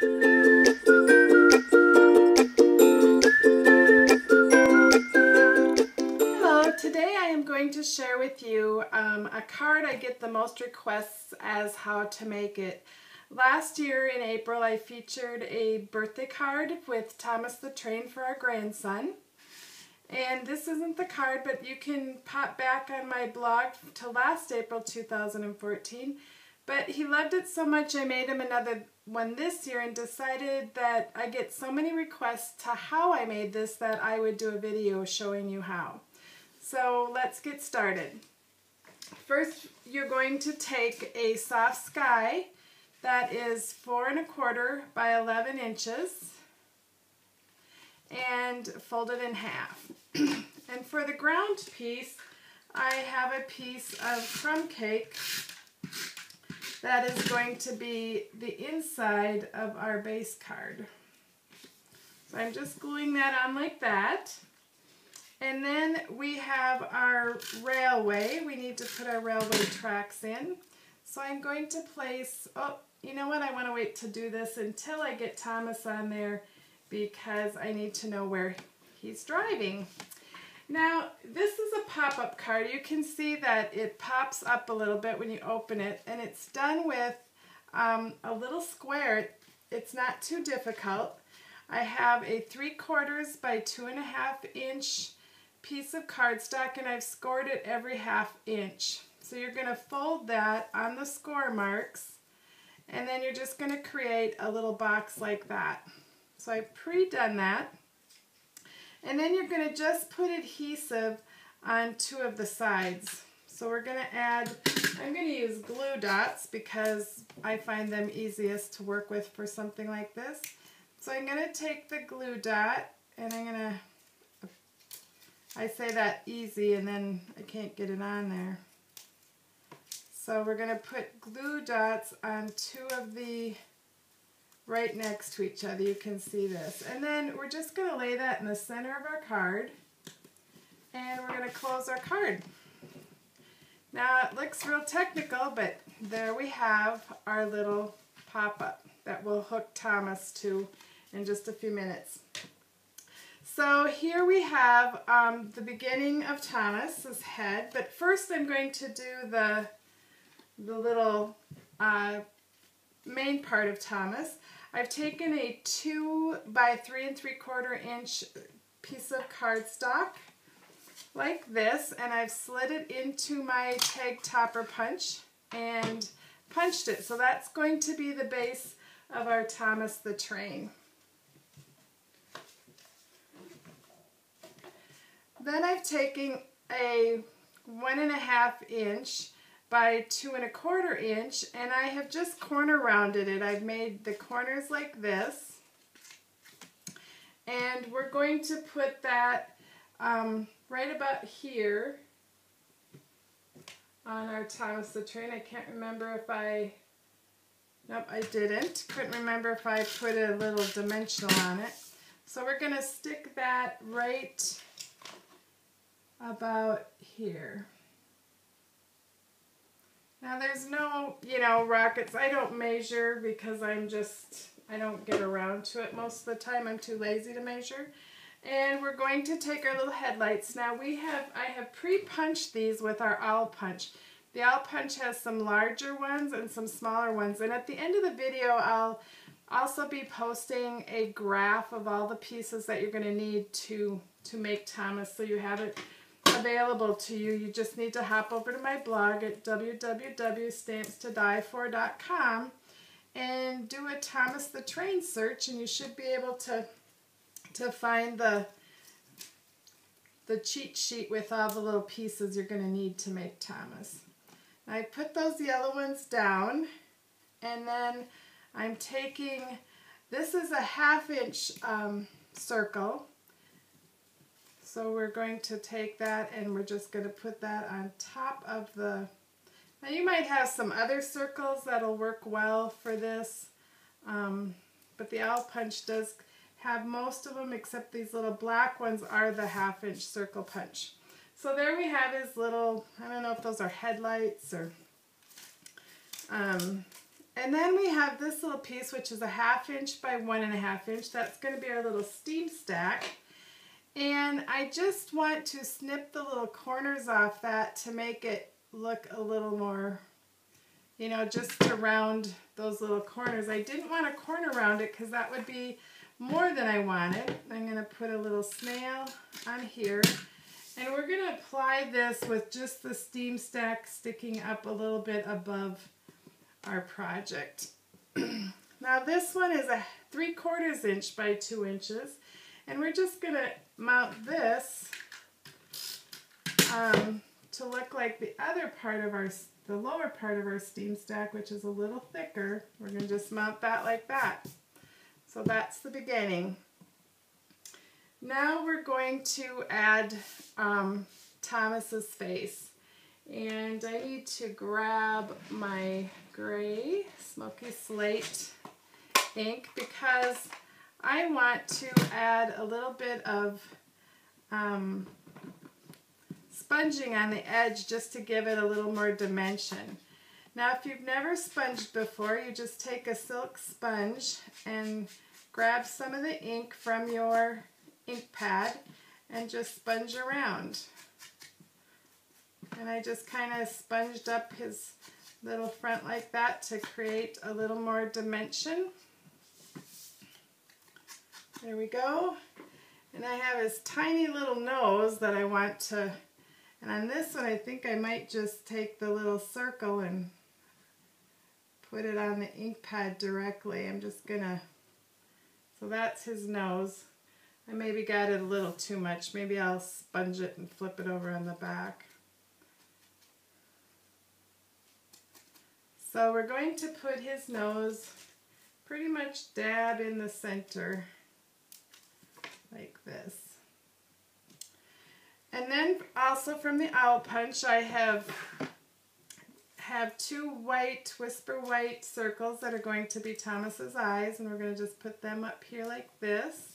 Hello, today I am going to share with you um, a card I get the most requests as how to make it. Last year in April I featured a birthday card with Thomas the Train for our grandson. And this isn't the card, but you can pop back on my blog to last April 2014. But he loved it so much I made him another one this year and decided that I get so many requests to how I made this that I would do a video showing you how. So let's get started. First you're going to take a soft sky that is four and a quarter by 11 inches and fold it in half. and for the ground piece, I have a piece of crumb cake that is going to be the inside of our base card. So I'm just gluing that on like that. And then we have our railway. We need to put our railway tracks in. So I'm going to place, oh, you know what? I want to wait to do this until I get Thomas on there because I need to know where he's driving. Now, this is a pop-up card. You can see that it pops up a little bit when you open it, and it's done with um, a little square. It's not too difficult. I have a 3 quarters by 2.5 inch piece of cardstock, and I've scored it every half inch. So you're going to fold that on the score marks, and then you're just going to create a little box like that. So I've pre-done that. And then you're going to just put adhesive on two of the sides. So we're going to add, I'm going to use glue dots because I find them easiest to work with for something like this. So I'm going to take the glue dot and I'm going to, I say that easy and then I can't get it on there. So we're going to put glue dots on two of the right next to each other. You can see this. And then we're just going to lay that in the center of our card. And we're going to close our card. Now it looks real technical, but there we have our little pop-up that we'll hook Thomas to in just a few minutes. So here we have um, the beginning of Thomas's head, but first I'm going to do the, the little uh, main part of Thomas. I've taken a two by three and three quarter inch piece of cardstock like this and I've slid it into my tag topper punch and punched it. So that's going to be the base of our Thomas the Train. Then I've taken a one and a half inch by two and a quarter inch and I have just corner rounded it. I've made the corners like this and we're going to put that um, right about here on our Thomas the Train. I can't remember if I, nope I didn't. Couldn't remember if I put a little dimensional on it. So we're going to stick that right about here. Now there's no, you know, rockets. I don't measure because I'm just, I don't get around to it most of the time. I'm too lazy to measure. And we're going to take our little headlights. Now we have, I have pre-punched these with our owl punch. The owl punch has some larger ones and some smaller ones. And at the end of the video, I'll also be posting a graph of all the pieces that you're going to need to, to make Thomas so you have it available to you. You just need to hop over to my blog at www.stampstodiefor.com and do a Thomas the Train search and you should be able to to find the the cheat sheet with all the little pieces you're going to need to make Thomas. I put those yellow ones down and then I'm taking, this is a half inch um, circle so we're going to take that and we're just going to put that on top of the, now you might have some other circles that'll work well for this, um, but the owl punch does have most of them except these little black ones are the half inch circle punch. So there we have his little, I don't know if those are headlights or, um, and then we have this little piece, which is a half inch by one and a half inch. That's going to be our little steam stack. And I just want to snip the little corners off that to make it look a little more, you know, just to round those little corners. I didn't want a corner around it because that would be more than I wanted. I'm going to put a little snail on here. And we're going to apply this with just the steam stack sticking up a little bit above our project. now this one is a 3 quarters inch by 2 inches. And we're just going to mount this um, to look like the other part of our, the lower part of our steam stack, which is a little thicker. We're going to just mount that like that. So that's the beginning. Now we're going to add um, Thomas's face. And I need to grab my gray Smoky Slate ink because I want to add a little bit of um, sponging on the edge just to give it a little more dimension. Now if you've never sponged before, you just take a silk sponge and grab some of the ink from your ink pad and just sponge around. And I just kind of sponged up his little front like that to create a little more dimension. There we go. And I have his tiny little nose that I want to, and on this one I think I might just take the little circle and put it on the ink pad directly. I'm just gonna, so that's his nose. I maybe got it a little too much. Maybe I'll sponge it and flip it over on the back. So we're going to put his nose pretty much dab in the center like this. And then also from the owl punch I have have two white whisper white circles that are going to be Thomas's eyes and we're going to just put them up here like this.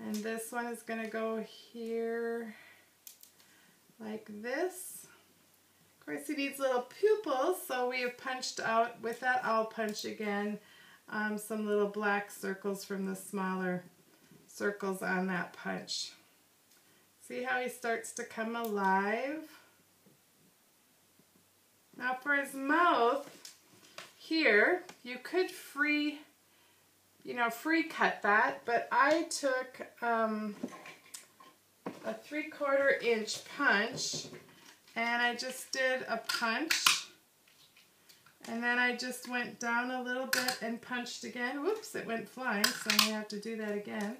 And this one is going to go here like this. Of course, he needs little pupils, so we have punched out with that owl punch again um, some little black circles from the smaller circles on that punch. See how he starts to come alive? Now for his mouth, here, you could free you know, free cut that, but I took um, a three quarter inch punch and I just did a punch and then I just went down a little bit and punched again. Whoops, it went flying, so to have to do that again.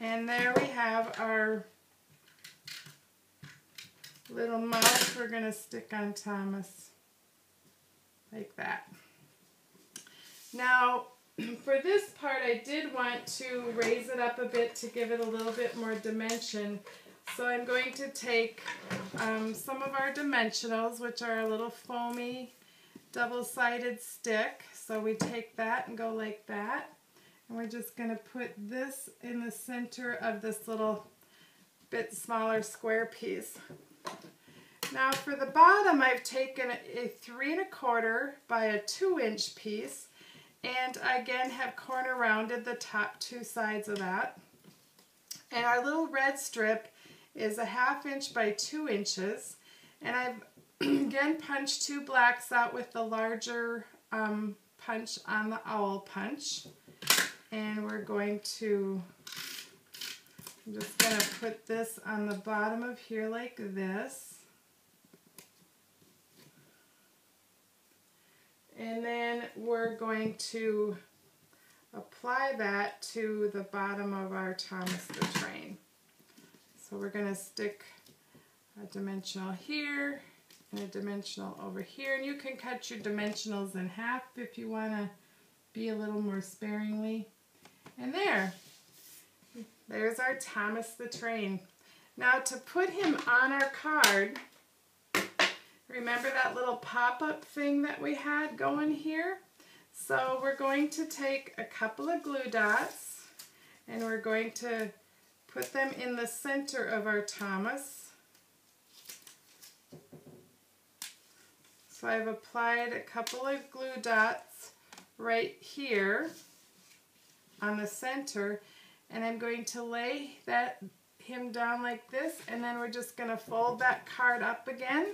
And there we have our little mouth we're going to stick on Thomas like that. Now, for this part, I did want to raise it up a bit to give it a little bit more dimension. So I'm going to take um, some of our dimensionals, which are a little foamy double-sided stick. So we take that and go like that. And we're just going to put this in the center of this little bit smaller square piece. Now for the bottom, I've taken a three and a quarter by a two inch piece and I again have corner rounded the top two sides of that. And our little red strip is a half inch by two inches. And I've again punched two blacks out with the larger um, punch on the owl punch. And we're going to, I'm just going to put this on the bottom of here like this. And then we're going to apply that to the bottom of our Thomas the Train. So we're going to stick a dimensional here and a dimensional over here. And you can cut your dimensionals in half if you want to be a little more sparingly. And there, there's our Thomas the Train. Now to put him on our card, Remember that little pop-up thing that we had going here? So we're going to take a couple of glue dots and we're going to put them in the center of our Thomas. So I've applied a couple of glue dots right here on the center and I'm going to lay that him down like this and then we're just going to fold that card up again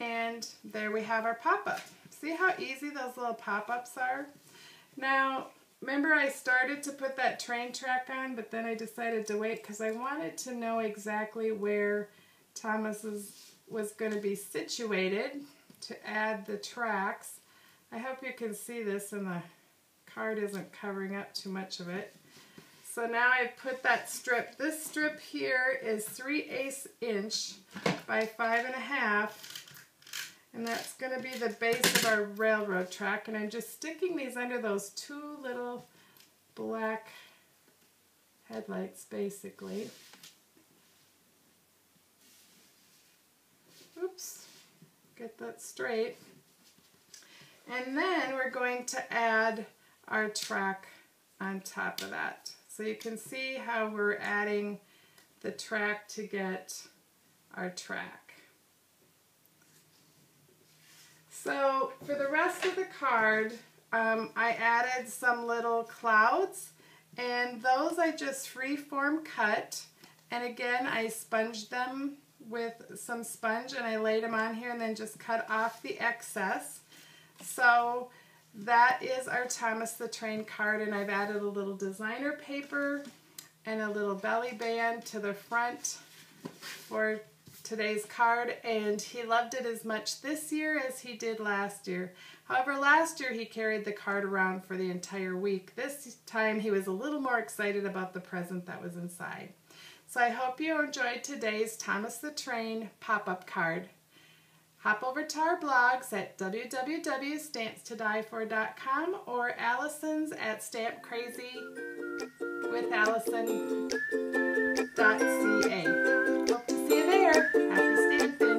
and there we have our pop-up. See how easy those little pop-ups are? Now remember I started to put that train track on but then I decided to wait because I wanted to know exactly where Thomas's was going to be situated to add the tracks. I hope you can see this in the card isn't covering up too much of it. So now I've put that strip. This strip here is 3 eighths inch by five and a half. And that's going to be the base of our railroad track. And I'm just sticking these under those two little black headlights, basically. Oops, get that straight. And then we're going to add our track on top of that. So you can see how we're adding the track to get our track. So for the rest of the card, um, I added some little clouds and those I just freeform cut and again I sponged them with some sponge and I laid them on here and then just cut off the excess. So that is our Thomas the Train card and I've added a little designer paper and a little belly band to the front for today's card and he loved it as much this year as he did last year. However, last year he carried the card around for the entire week. This time he was a little more excited about the present that was inside. So I hope you enjoyed today's Thomas the Train pop-up card. Hop over to our blogs at www.stampstoDieFor.com or Allison's at stampcrazywithallison.ca. Hope to see you there. Happy stamping!